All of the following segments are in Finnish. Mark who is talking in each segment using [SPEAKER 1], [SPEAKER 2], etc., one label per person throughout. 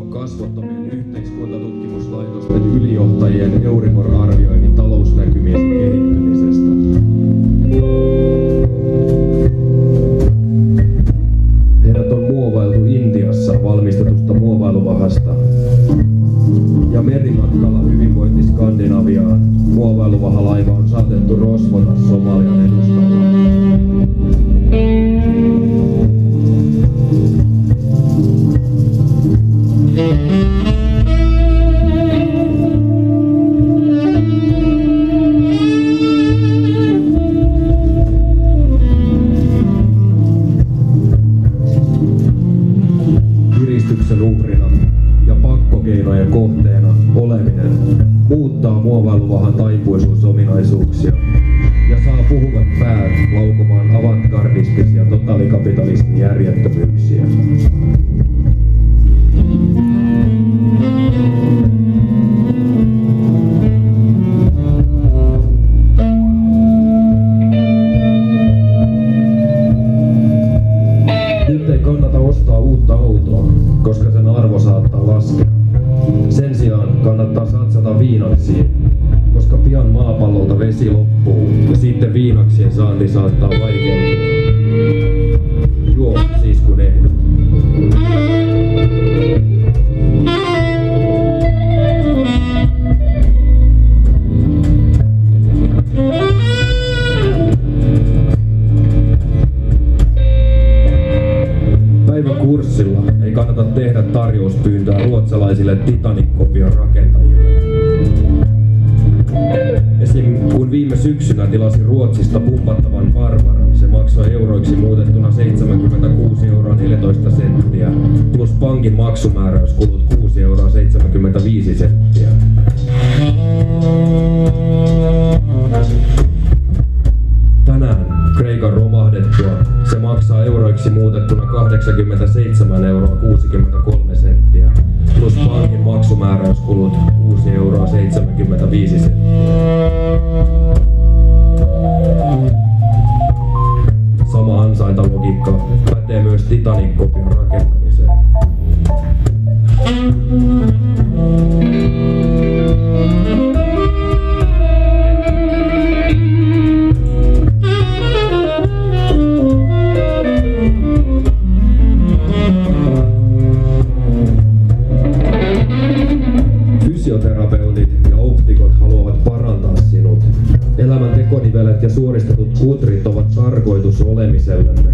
[SPEAKER 1] kasvottomien yhteiskuntatutkimuslaitosten ylijohtajien Euribor-arvioihin talousnäkymien kehittymisestä. Heidät on muovailtu Intiassa valmistetusta muovailuvahasta ja merimatkalla hyvinvointi Skandinaviaan muovailuvahalaiva on saatettu rosvota Somalian edustalla. Muuttaa muovailuvahan taipuisuusominaisuuksia ja saa puhuvat päät laukomaan avantgardistisia totalikapitalismin järjettömyyksiä. Nyt ei kannata ostaa uutta autoa, koska sen arvo saattaa laskea. Sen sijaan kannattaa satsata viinaksiin, koska pian maapallolta vesi loppuu ja sitten viinaksien saanti saattaa vaikeutua. Kurssilla ei kannata tehdä tarjouspyyntöä ruotsalaisille Titanic-kopion rakentajille. Esim. kun viime syksynä tilasin Ruotsista pumpattavan Barbaran, se maksoi euroiksi muutettuna 76 euroa 14 senttiä, plus pankin maksumääräyskulut 6 euroa 75 senttiä. Euroiksi muutettuna 87 euroa 63 senttiä, plus pankin maksumääräyskulut 6 euroa 75 senttiä. Tekonivelet ja suoristetut kutrit ovat tarkoitus olemisellemme.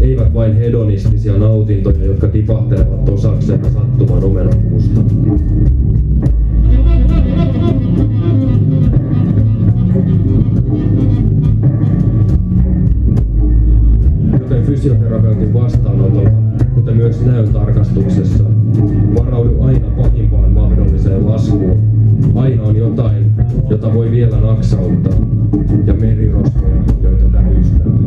[SPEAKER 1] Eivät vain hedonistisia nautintoja, jotka tipahtelevat osaksemme sattuman omenapuusta. Joten fysioterapeutin vastaanotolla, kuten myös näön tarkastuksessa, rosvoja, joita tähän yhdistetään.